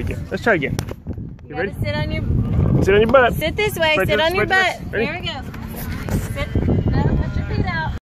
it again. Let's try it again. You, You ready? sit on your Sit on your butt. sit this way. Right sit on your butt. legs. There we go. Sit.